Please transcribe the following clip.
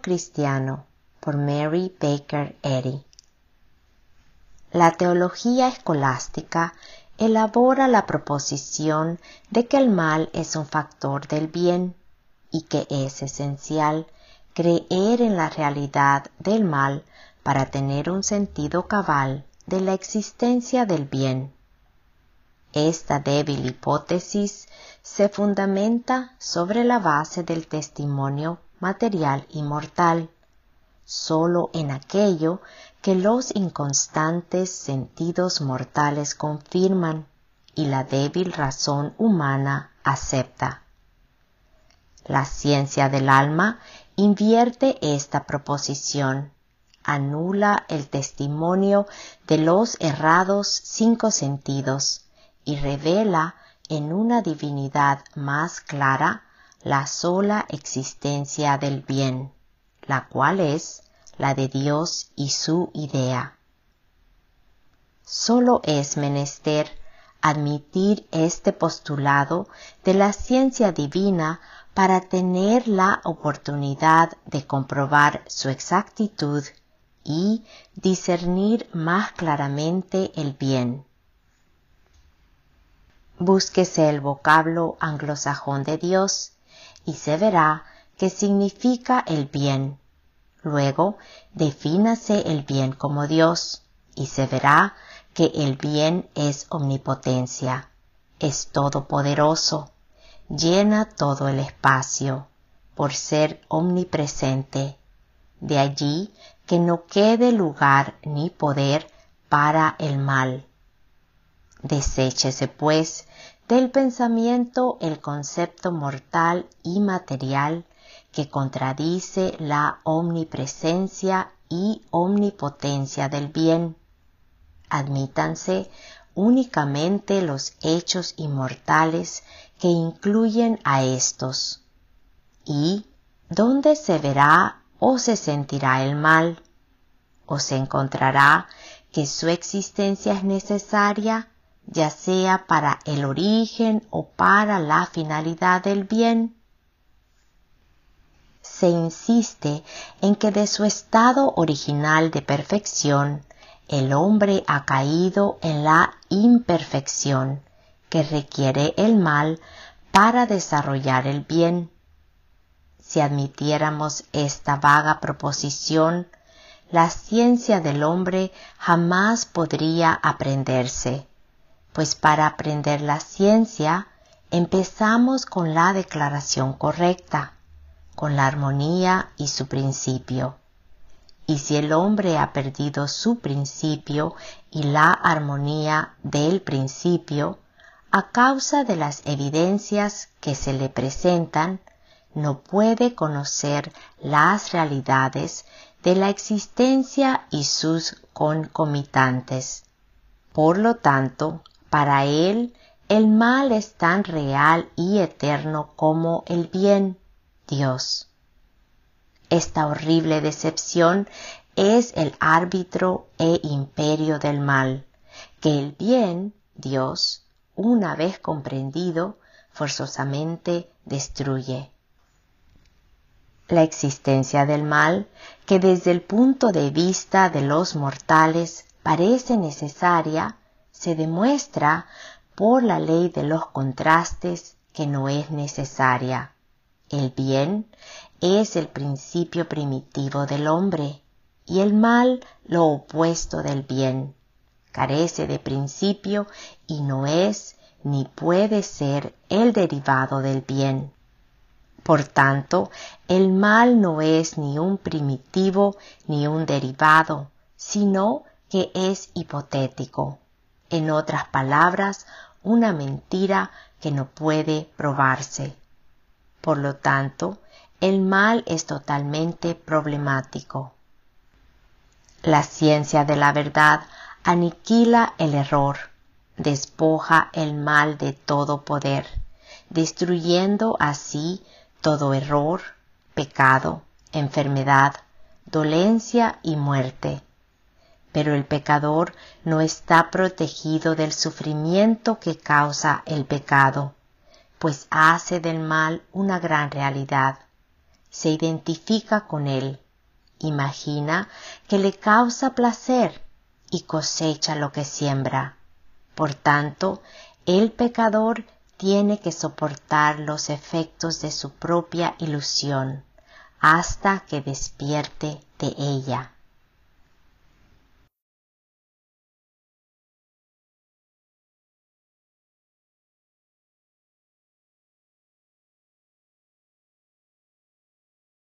Cristiano por Mary Baker Eddy. La teología escolástica elabora la proposición de que el mal es un factor del bien y que es esencial creer en la realidad del mal para tener un sentido cabal de la existencia del bien. Esta débil hipótesis se fundamenta sobre la base del testimonio material y mortal, sólo en aquello que los inconstantes sentidos mortales confirman y la débil razón humana acepta. La ciencia del alma invierte esta proposición, anula el testimonio de los errados cinco sentidos y revela en una divinidad más clara la sola existencia del bien, la cual es la de Dios y su idea. Solo es menester admitir este postulado de la ciencia divina para tener la oportunidad de comprobar su exactitud y discernir más claramente el bien. Búsquese el vocablo anglosajón de Dios y se verá que significa el bien. Luego, defínase el bien como Dios y se verá que el bien es omnipotencia, es todopoderoso, llena todo el espacio, por ser omnipresente. De allí que no quede lugar ni poder para el mal. Deséchese, pues, del pensamiento el concepto mortal y material que contradice la omnipresencia y omnipotencia del bien. Admítanse únicamente los hechos inmortales que incluyen a estos. ¿Y dónde se verá o se sentirá el mal? ¿O se encontrará que su existencia es necesaria ya sea para el origen o para la finalidad del bien. Se insiste en que de su estado original de perfección, el hombre ha caído en la imperfección que requiere el mal para desarrollar el bien. Si admitiéramos esta vaga proposición, la ciencia del hombre jamás podría aprenderse pues para aprender la ciencia empezamos con la declaración correcta, con la armonía y su principio. Y si el hombre ha perdido su principio y la armonía del principio, a causa de las evidencias que se le presentan, no puede conocer las realidades de la existencia y sus concomitantes. Por lo tanto, para él el mal es tan real y eterno como el bien, Dios. Esta horrible decepción es el árbitro e imperio del mal, que el bien, Dios, una vez comprendido, forzosamente destruye. La existencia del mal, que desde el punto de vista de los mortales parece necesaria, se demuestra por la ley de los contrastes que no es necesaria. El bien es el principio primitivo del hombre y el mal lo opuesto del bien. Carece de principio y no es ni puede ser el derivado del bien. Por tanto, el mal no es ni un primitivo ni un derivado, sino que es hipotético en otras palabras, una mentira que no puede probarse. Por lo tanto, el mal es totalmente problemático. La ciencia de la verdad aniquila el error, despoja el mal de todo poder, destruyendo así todo error, pecado, enfermedad, dolencia y muerte pero el pecador no está protegido del sufrimiento que causa el pecado, pues hace del mal una gran realidad. se identifica con él, imagina que le causa placer y cosecha lo que siembra. Por tanto, el pecador tiene que soportar los efectos de su propia ilusión hasta que despierte de ella.